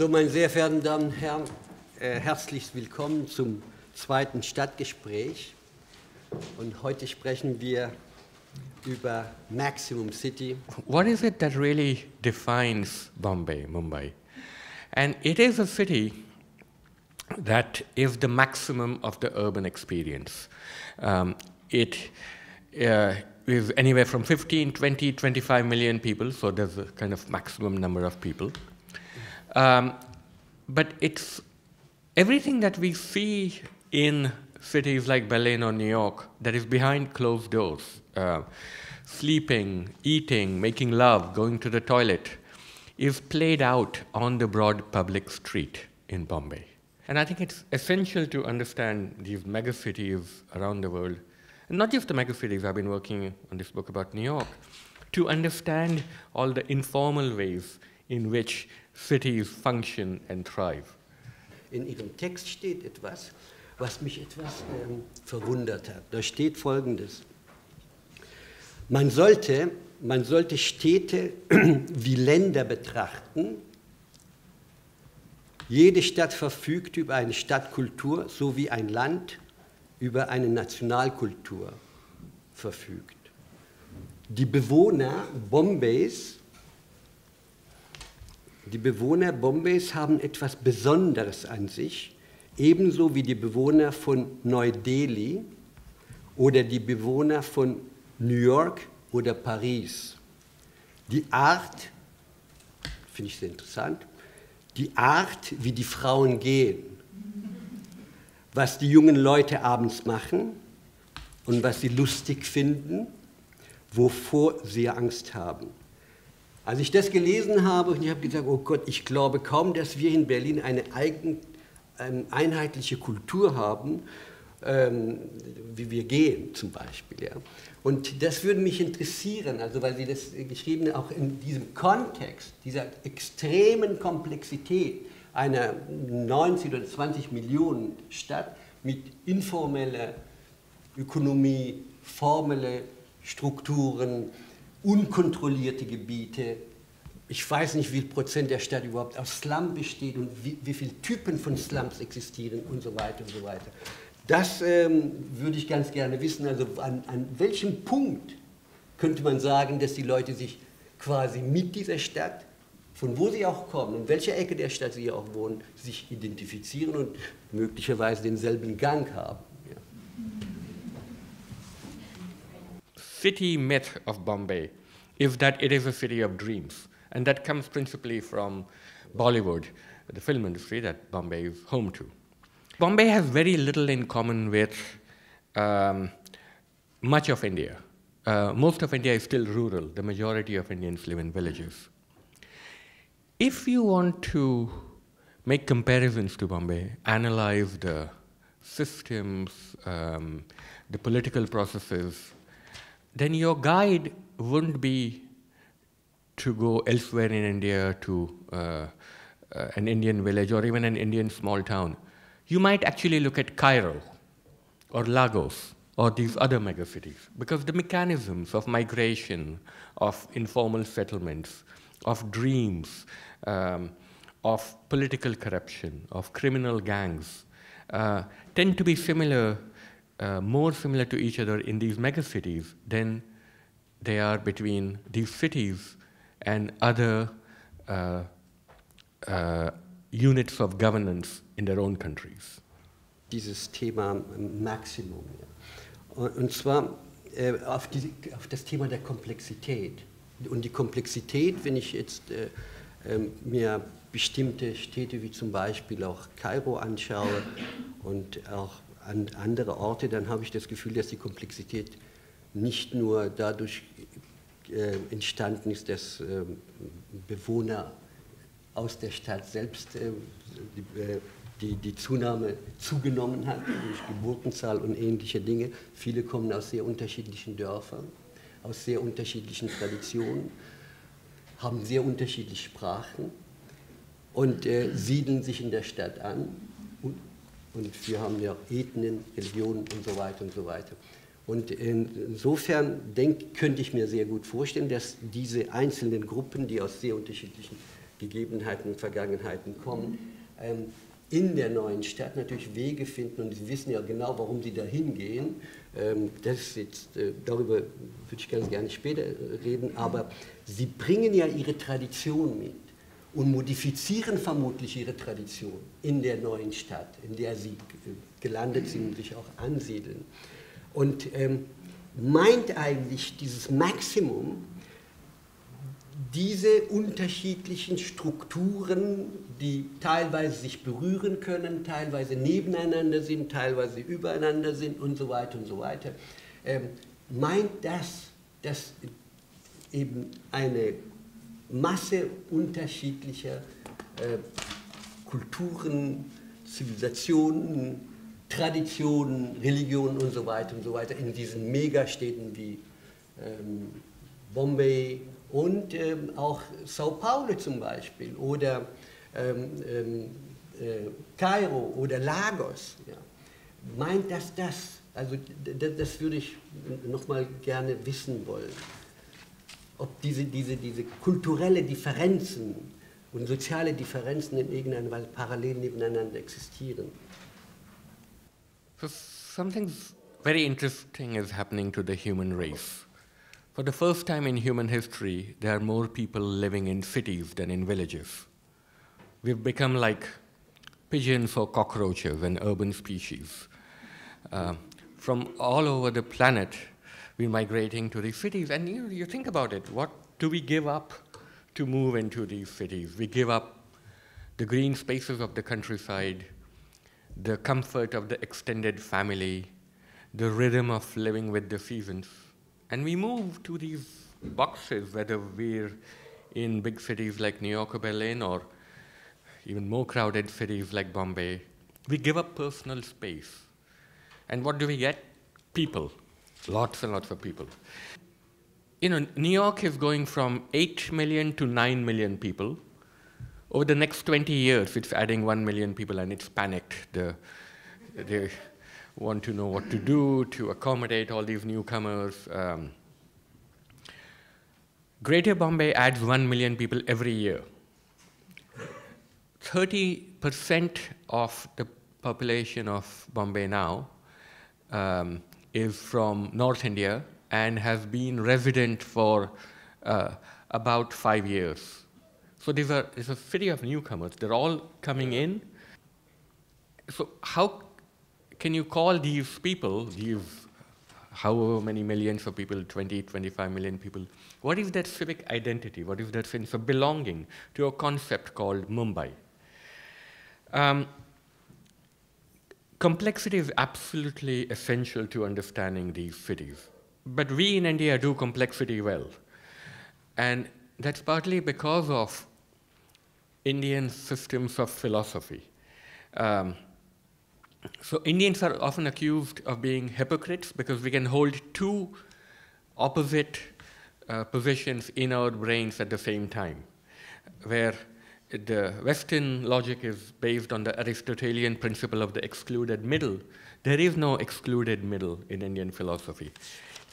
So, meine sehr verehrten Damen und Herren, äh, herzlich willkommen zum zweiten Stadtgespräch. Und heute sprechen wir über Maximum City. What is it that really defines Bombay, Mumbai? And it is a city that is the maximum of the urban experience. Um, it uh, is anywhere from 15, 20, 25 million people, so there's a kind of maximum number of people. Um, but it's everything that we see in cities like Berlin or New York that is behind closed doors. Uh, sleeping, eating, making love, going to the toilet is played out on the broad public street in Bombay. And I think it's essential to understand these megacities around the world, and not just the megacities, I've been working on this book about New York, to understand all the informal ways in which cities function and thrive. In Ihrem Text steht etwas, was mich etwas ähm, verwundert hat. Da steht Folgendes. Man sollte, man sollte Städte wie Länder betrachten, jede Stadt verfügt über eine Stadtkultur, so wie ein Land über eine Nationalkultur verfügt. Die Bewohner Bombays, die Bewohner Bombays haben etwas Besonderes an sich, ebenso wie die Bewohner von Neu-Delhi oder die Bewohner von New York oder Paris. Die Art, finde ich sehr interessant, die Art, wie die Frauen gehen, was die jungen Leute abends machen und was sie lustig finden, wovor sie Angst haben. Als ich das gelesen habe, und ich habe gesagt, oh Gott, ich glaube kaum, dass wir in Berlin eine eigen, eine einheitliche Kultur haben, ähm, wie wir gehen zum Beispiel. Ja. Und das würde mich interessieren, also weil Sie das geschrieben haben, auch in diesem Kontext, dieser extremen Komplexität einer 19 oder 20 Millionen Stadt mit informeller Ökonomie, formelle Strukturen, unkontrollierte Gebiete. Ich weiß nicht, wie viel Prozent der Stadt überhaupt aus Slum besteht und wie, wie viele Typen von Slums existieren und so weiter und so weiter. Das ähm, würde ich ganz gerne wissen. Also an, an welchem Punkt könnte man sagen, dass die Leute sich quasi mit dieser Stadt, von wo sie auch kommen, in welcher Ecke der Stadt sie auch wohnen, sich identifizieren und möglicherweise denselben Gang haben. Ja. City myth of Bombay is that it is a city of dreams, and that comes principally from Bollywood, the film industry that Bombay is home to. Bombay has very little in common with um, much of India. Uh, most of India is still rural. The majority of Indians live in villages. If you want to make comparisons to Bombay, analyze the systems, um, the political processes, then your guide wouldn't be to go elsewhere in India to uh, uh, an Indian village or even an Indian small town. You might actually look at Cairo or Lagos or these other megacities because the mechanisms of migration, of informal settlements, of dreams, um, of political corruption, of criminal gangs uh, tend to be similar, uh, more similar to each other in these megacities than they are between these cities and other uh, uh units of governance in their own countries. Dieses Thema Maximum. Und zwar äh, auf, die, auf, das Thema der Komplexität. Und die Komplexität, wenn ich jetzt äh, äh, mir bestimmte Städte wie zum Beispiel auch Kairo anschaue und auch an andere Orte, dann habe ich das Gefühl, dass die Komplexität nicht nur dadurch äh, entstanden ist, dass ähm, Bewohner aus der Stadt selbst äh, die, äh, die, die, Zunahme zugenommen hat durch Geburtenzahl und ähnliche Dinge. Viele kommen aus sehr unterschiedlichen Dörfern, aus sehr unterschiedlichen Traditionen, haben sehr unterschiedliche Sprachen und äh, siedeln sich in der Stadt an. Und, wir haben ja Ethnien, Religionen und so weiter und so weiter. Und insofern denk, könnte ich mir sehr gut vorstellen, dass diese einzelnen Gruppen, die aus sehr unterschiedlichen Gegebenheiten und Vergangenheiten kommen, ähm, in der neuen Stadt natürlich Wege finden und Sie wissen ja genau, warum Sie da hingehen. Ähm, das jetzt, äh, darüber würde ich ganz gerne später äh, reden, aber Sie bringen ja Ihre Tradition mit und modifizieren vermutlich Ihre Tradition in der neuen Stadt, in der Sie gelandet sind und sich auch ansiedeln. Und ähm, meint eigentlich dieses Maximum, diese unterschiedlichen Strukturen, die teilweise sich berühren können, teilweise nebeneinander sind, teilweise übereinander sind und so weiter und so weiter, ähm, meint das, dass eben eine Masse unterschiedlicher äh, Kulturen, Zivilisationen, Traditionen, Religionen und so weiter und so weiter in diesen Megastädten wie ähm, Bombay, und ähm, auch Sao Paulo zum Beispiel oder ähm, ähm, äh, Kairo oder Lagos. Ja. Meint das das? Also das, das würde ich nochmal gerne wissen wollen. Ob diese, diese, diese kulturelle Differenzen und soziale Differenzen in irgendeiner Weise parallel nebeneinander existieren. So something very interesting is happening to the human race. For the first time in human history, there are more people living in cities than in villages. We've become like pigeons or cockroaches, an urban species. Uh, from all over the planet, we're migrating to these cities. And you, you think about it what do we give up to move into these cities? We give up the green spaces of the countryside, the comfort of the extended family, the rhythm of living with the seasons and we move to these boxes, whether we're in big cities like New York or Berlin or even more crowded cities like Bombay. We give up personal space. And what do we get? People. Lots and lots of people. You know, New York is going from 8 million to 9 million people. Over the next 20 years, it's adding 1 million people and it's panicked. The, the, want to know what to do to accommodate all these newcomers. Um, Greater Bombay adds 1 million people every year. 30% of the population of Bombay now um, is from North India and has been resident for uh, about five years. So these are, it's a city of newcomers. They're all coming in. So how can you call these people, these however many millions of people, 20, 25 million people, what is that civic identity? What is that sense of belonging to a concept called Mumbai? Um, complexity is absolutely essential to understanding these cities. But we in India do complexity well. And that's partly because of Indian systems of philosophy. Um, so Indians are often accused of being hypocrites because we can hold two opposite uh, positions in our brains at the same time, where the Western logic is based on the Aristotelian principle of the excluded middle. There is no excluded middle in Indian philosophy.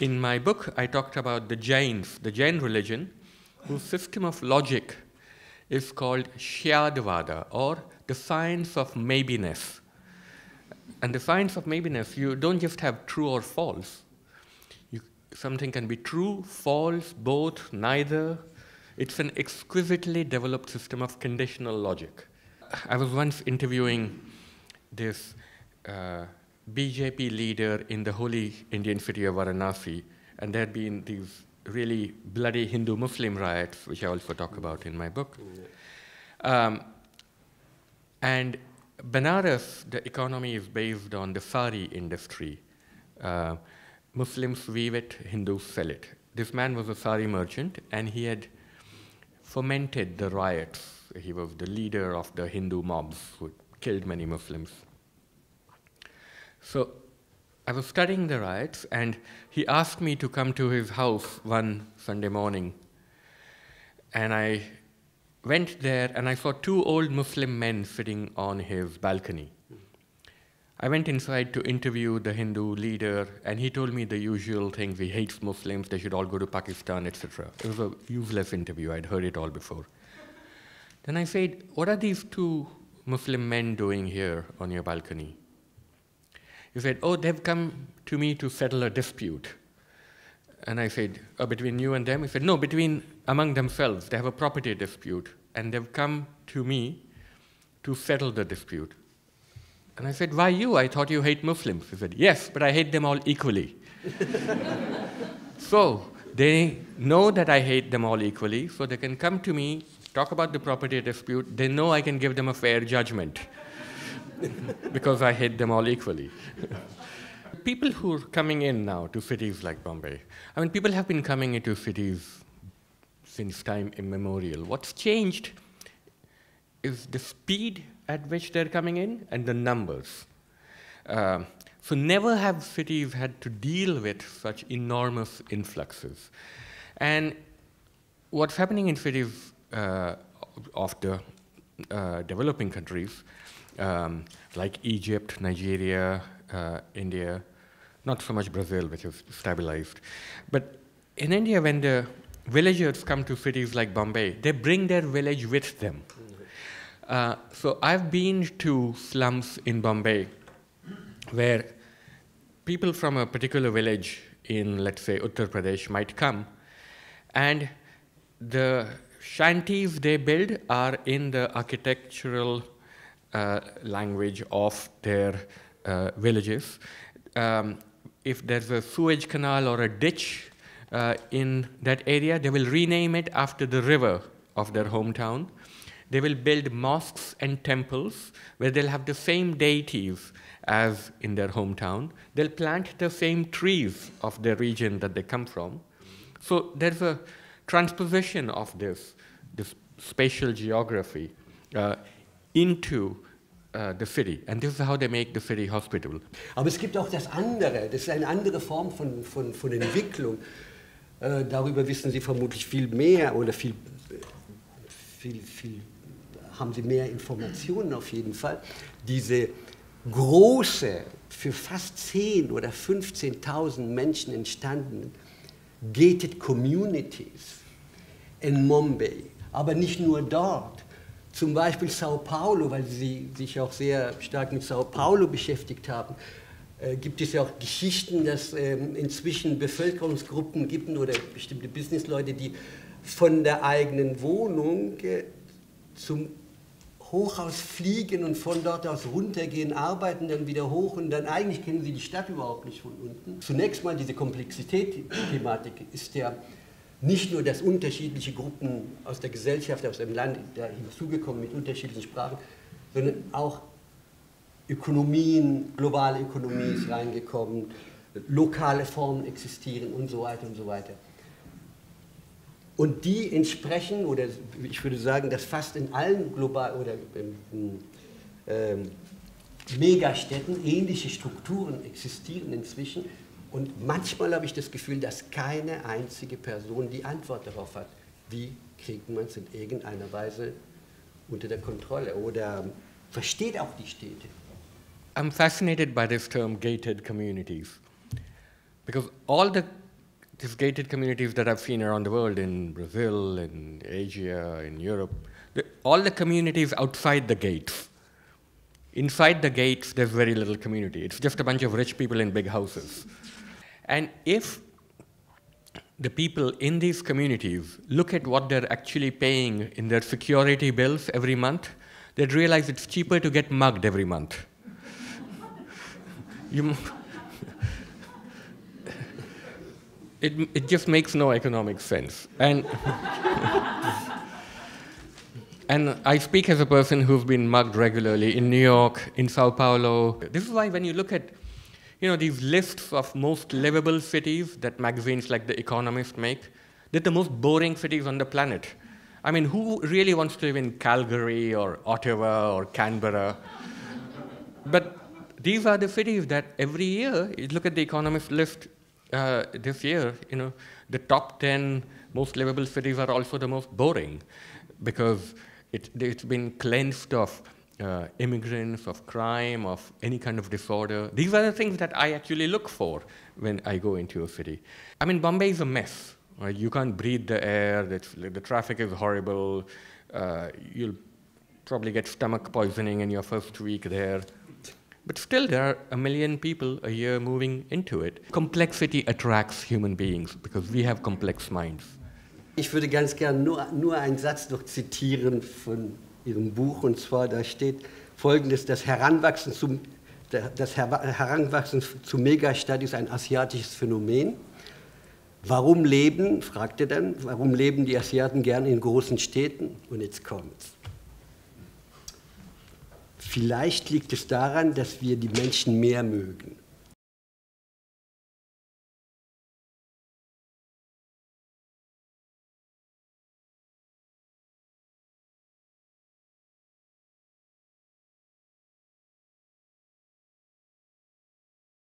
In my book, I talked about the Jains, the Jain religion, whose system of logic is called Syadvada, or the science of maybiness and the science of maybiness, you don't just have true or false. You, something can be true, false, both, neither. It's an exquisitely developed system of conditional logic. I was once interviewing this uh, BJP leader in the holy Indian city of Varanasi, and there had been these really bloody Hindu Muslim riots, which I also talk about in my book. Um, and Banaras, the economy is based on the sari industry. Uh, Muslims weave it, Hindus sell it. This man was a sari merchant, and he had fomented the riots. He was the leader of the Hindu mobs who killed many Muslims. So I was studying the riots, and he asked me to come to his house one Sunday morning. And I went there and I saw two old Muslim men sitting on his balcony. I went inside to interview the Hindu leader, and he told me the usual things. He hates Muslims, they should all go to Pakistan, etc. It was a useless interview, I'd heard it all before. Then I said, What are these two Muslim men doing here on your balcony? He said, Oh, they've come to me to settle a dispute. And I said, oh, Between you and them? He said, No, between among themselves. They have a property dispute. And they've come to me to settle the dispute. And I said, Why you? I thought you hate Muslims. He said, Yes, but I hate them all equally. so they know that I hate them all equally, so they can come to me, talk about the property dispute. They know I can give them a fair judgment because I hate them all equally. people who are coming in now to cities like Bombay, I mean, people have been coming into cities since time immemorial. What's changed is the speed at which they're coming in and the numbers. Uh, so never have cities had to deal with such enormous influxes. And what's happening in cities uh, of the uh, developing countries, um, like Egypt, Nigeria, uh, India, not so much Brazil, which is stabilized. But in India, when the villagers come to cities like Bombay, they bring their village with them. Uh, so I've been to slums in Bombay where people from a particular village in, let's say, Uttar Pradesh might come, and the shanties they build are in the architectural uh, language of their uh, villages. Um, if there's a sewage canal or a ditch uh, in that area, they will rename it after the river of their hometown. They will build mosques and temples where they'll have the same deities as in their hometown. They'll plant the same trees of the region that they come from. So there's a transposition of this, this spatial geography uh, into uh, the city. And this is how they make the city hospitable. Aber es gibt auch das andere, das ist eine andere Form von, von, von Entwicklung. Äh, darüber wissen Sie vermutlich viel mehr oder viel, viel, viel haben Sie mehr Informationen auf jeden Fall. Diese große, für fast 10.000 oder 15.000 Menschen entstandenen gated communities in Mumbai, aber nicht nur dort. Zum Beispiel Sao Paulo, weil Sie sich auch sehr stark mit Sao Paulo beschäftigt haben, äh, gibt es ja auch Geschichten, dass ähm, inzwischen Bevölkerungsgruppen gibt oder bestimmte Businessleute, die von der eigenen Wohnung äh, zum Hochhaus fliegen und von dort aus runtergehen, arbeiten, dann wieder hoch und dann eigentlich kennen sie die Stadt überhaupt nicht von unten. Zunächst mal diese Komplexität-Thematik ist ja nicht nur, dass unterschiedliche Gruppen aus der Gesellschaft, aus dem Land da hinzugekommen mit unterschiedlichen Sprachen, sondern auch Ökonomien, globale Ökonomie ist reingekommen, lokale Formen existieren und so weiter und so weiter. Und die entsprechen, oder ich würde sagen, dass fast in allen global oder ähm, Megastädten ähnliche Strukturen existieren inzwischen. Und manchmal habe ich das Gefühl, dass keine einzige Person die Antwort darauf hat, wie kriegt man es in irgendeiner Weise unter der Kontrolle oder versteht auch die Städte. I'm fascinated by this term gated communities because all the these gated communities that I've seen around the world in Brazil, in Asia, in Europe, the, all the communities outside the gates. Inside the gates, there's very little community. It's just a bunch of rich people in big houses. And if the people in these communities look at what they're actually paying in their security bills every month, they'd realize it's cheaper to get mugged every month. you, it, it just makes no economic sense. And, and I speak as a person who's been mugged regularly in New York, in Sao Paulo. This is why when you look at you know, these lists of most livable cities that magazines like The Economist make, they're the most boring cities on the planet. I mean, who really wants to live in Calgary or Ottawa or Canberra? but these are the cities that every year, you look at The Economist list uh, this year, you know, the top 10 most livable cities are also the most boring because it, it's been cleansed of uh, immigrants, of crime, of any kind of disorder. These are the things that I actually look for when I go into a city. I mean, Bombay is a mess. Right? You can't breathe the air, the, the traffic is horrible, Uh, you'll probably get stomach poisoning in your first week there. But still, there are a million people a year moving into it. Complexity attracts human beings because we have complex minds. Ich würde ganz gerne nur, nur einen Satz noch zitieren von Ihrem Buch, und zwar da steht folgendes: Das Heranwachsen zum, das Heranwachsen zu Megastadt ist ein asiatisches Phänomen. Warum leben, fragt er dann, warum leben die Asiaten gern in großen Städten? Und jetzt kommt's. Vielleicht liegt es daran, dass wir die Menschen mehr mögen.